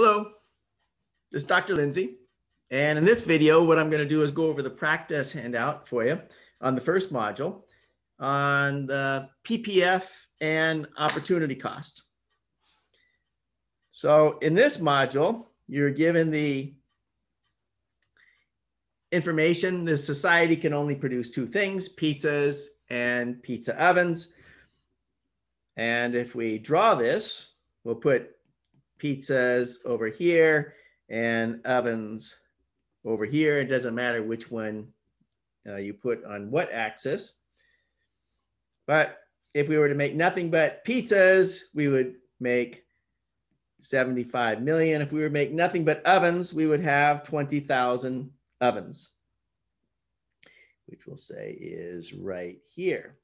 Hello, this is Dr. Lindsay. And in this video, what I'm going to do is go over the practice handout for you on the first module on the PPF and opportunity cost. So in this module, you're given the information. The society can only produce two things, pizzas and pizza ovens. And if we draw this, we'll put pizzas over here and ovens over here. It doesn't matter which one uh, you put on what axis. But if we were to make nothing but pizzas, we would make 75 million. If we were to make nothing but ovens, we would have 20,000 ovens, which we'll say is right here.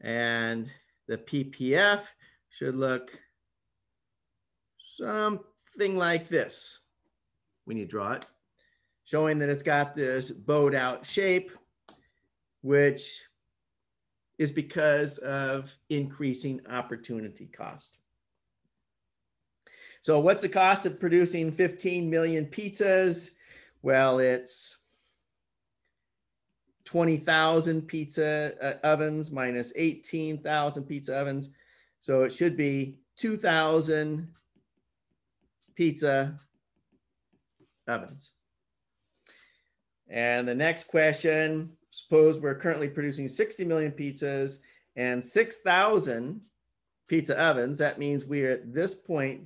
And the PPF should look something like this when you draw it, showing that it's got this bowed out shape, which is because of increasing opportunity cost. So what's the cost of producing 15 million pizzas? Well, it's 20,000 pizza uh, ovens minus 18,000 pizza ovens. So it should be 2,000 pizza ovens. And the next question, suppose we're currently producing 60 million pizzas and 6,000 pizza ovens. That means we're at this point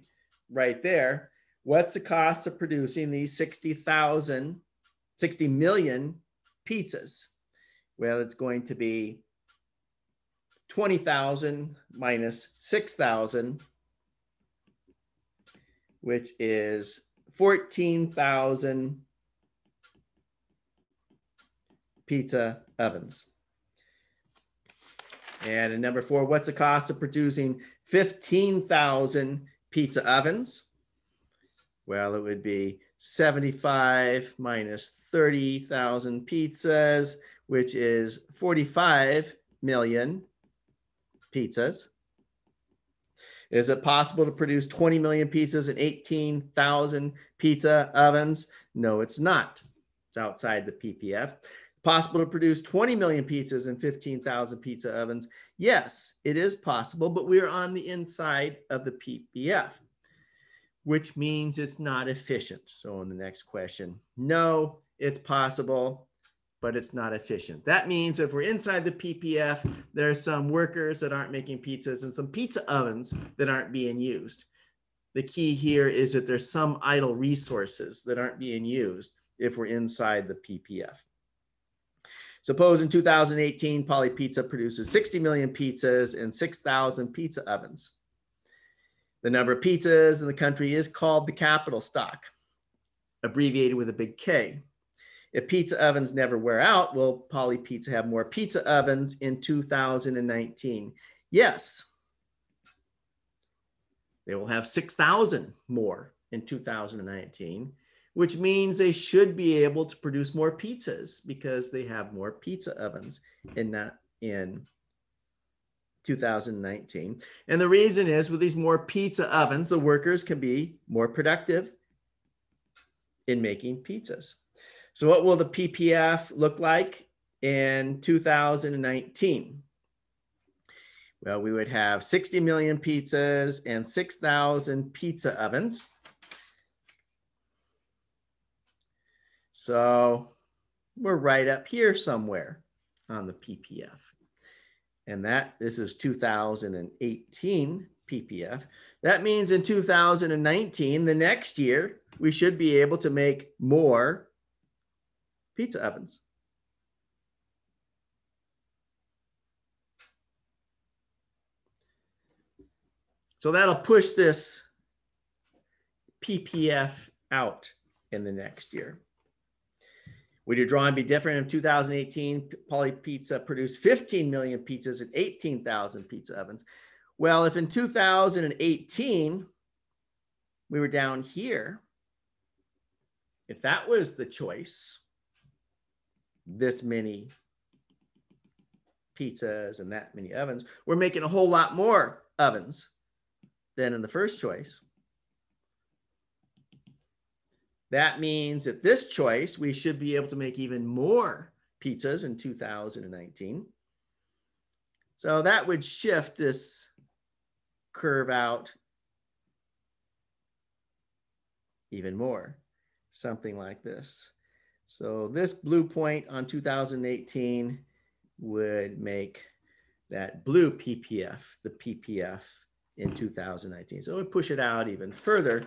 right there. What's the cost of producing these 60,000, 60 million pizzas? Well, it's going to be 20,000 minus 6,000 which is 14,000 pizza ovens. And in number four, what's the cost of producing 15,000 pizza ovens? Well, it would be 75 minus 30,000 pizzas, which is 45 million pizzas. Is it possible to produce 20 million pizzas in 18,000 pizza ovens? No, it's not. It's outside the PPF. Possible to produce 20 million pizzas in 15,000 pizza ovens? Yes, it is possible, but we're on the inside of the PPF, which means it's not efficient. So, in the next question, no, it's possible but it's not efficient. That means if we're inside the PPF, there are some workers that aren't making pizzas and some pizza ovens that aren't being used. The key here is that there's some idle resources that aren't being used if we're inside the PPF. Suppose in 2018, Polly Pizza produces 60 million pizzas and 6,000 pizza ovens. The number of pizzas in the country is called the capital stock, abbreviated with a big K. If pizza ovens never wear out, will Polly Pizza have more pizza ovens in 2019? Yes. They will have 6,000 more in 2019, which means they should be able to produce more pizzas because they have more pizza ovens in that in 2019. And the reason is with these more pizza ovens, the workers can be more productive in making pizzas. So what will the PPF look like in 2019? Well, we would have 60 million pizzas and 6,000 pizza ovens. So we're right up here somewhere on the PPF. And that this is 2018 PPF. That means in 2019, the next year, we should be able to make more pizza ovens. So that'll push this PPF out in the next year. Would your drawing be different in 2018? Polly Pizza produced 15 million pizzas and 18,000 pizza ovens. Well, if in 2018 we were down here, if that was the choice, this many pizzas and that many ovens. We're making a whole lot more ovens than in the first choice. That means at this choice, we should be able to make even more pizzas in 2019. So that would shift this curve out even more, something like this. So this blue point on 2018 would make that blue PPF, the PPF in 2019. So it would push it out even further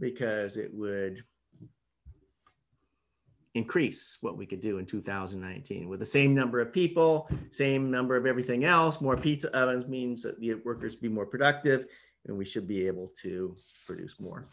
because it would increase what we could do in 2019 with the same number of people, same number of everything else. More pizza ovens means that the workers be more productive and we should be able to produce more.